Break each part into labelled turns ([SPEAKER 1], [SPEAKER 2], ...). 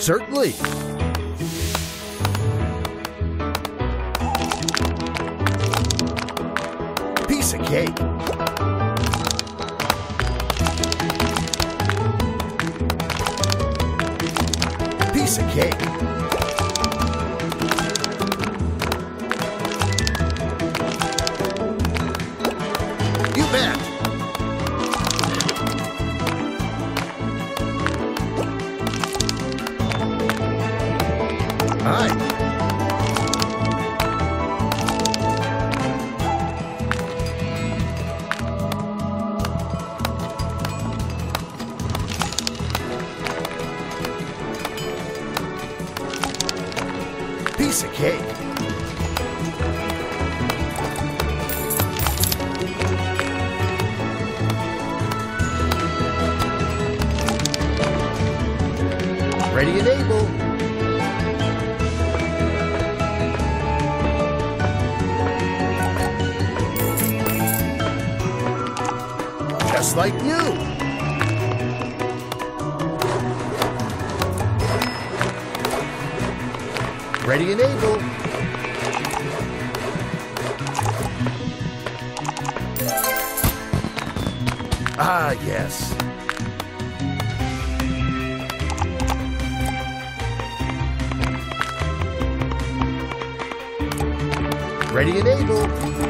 [SPEAKER 1] Certainly. Piece of cake. Piece of cake. Hi. Piece of cake. Ready and able. Just like new. Ready and able. Ah, yes. Ready and able.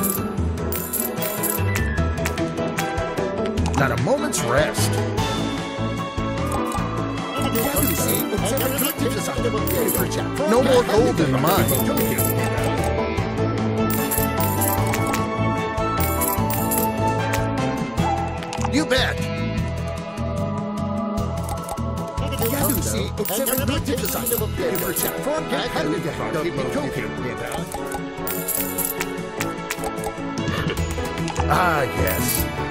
[SPEAKER 1] a moment's rest. No more gold in the mine. You bet. Ah, yes.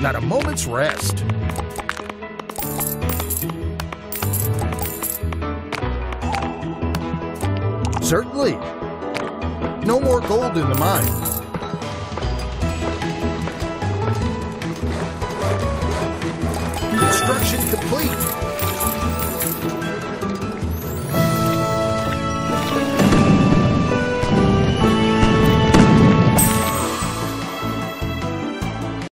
[SPEAKER 1] Not a moment's rest. Certainly. No more gold in the mine. Construction complete.